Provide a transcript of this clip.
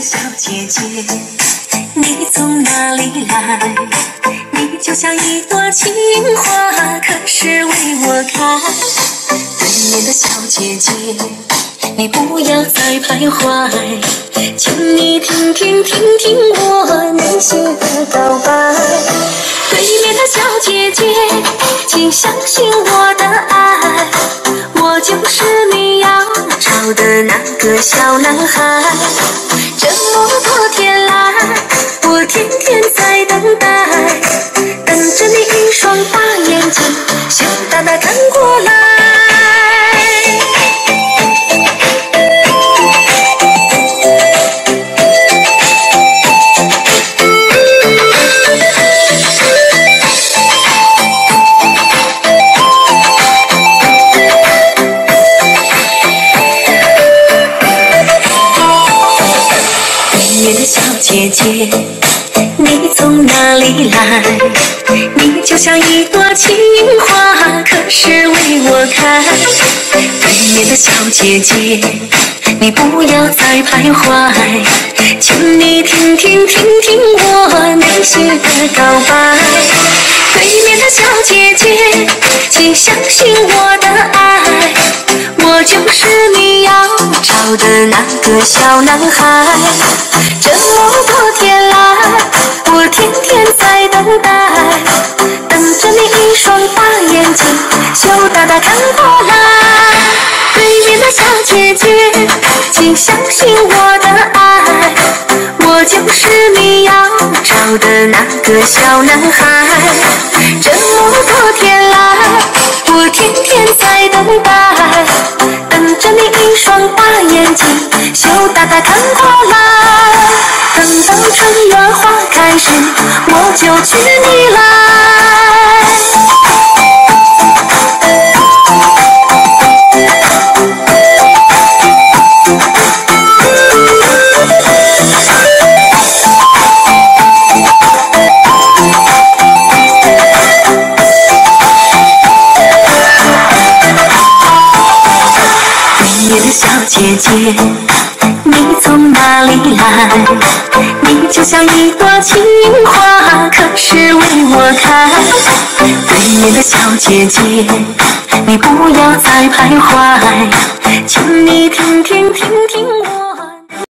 小姐姐你从哪里来？你就像一朵情花，可是为我开。对面的小姐姐，你不要再徘徊，请你听听听听我内心的告白。对面的小姐姐，请相信我的爱，我就是个小男孩。这么多天对面的小姐姐，你从哪里来？你就像一朵情花，可是为我开。对面的小姐姐，你不要再徘徊，请你听听听听我内心的告白。对面的小姐姐，请相信我的爱，我就是你要找的那个小男孩。这么多天来，我天天在等待，等着你一双大眼睛，羞答答看过来。对面的小姐姐，请相信我的爱，我就是你要找的那个小男孩。这么多天来，我天天在等待，等着你一双大眼睛，羞答答看过来。等到春暖花开时，我就娶你来。对面的小姐姐，从哪里来？你就像一朵情花，可是为我开。对面的小姐姐，你不要再徘徊，请你听听听听我。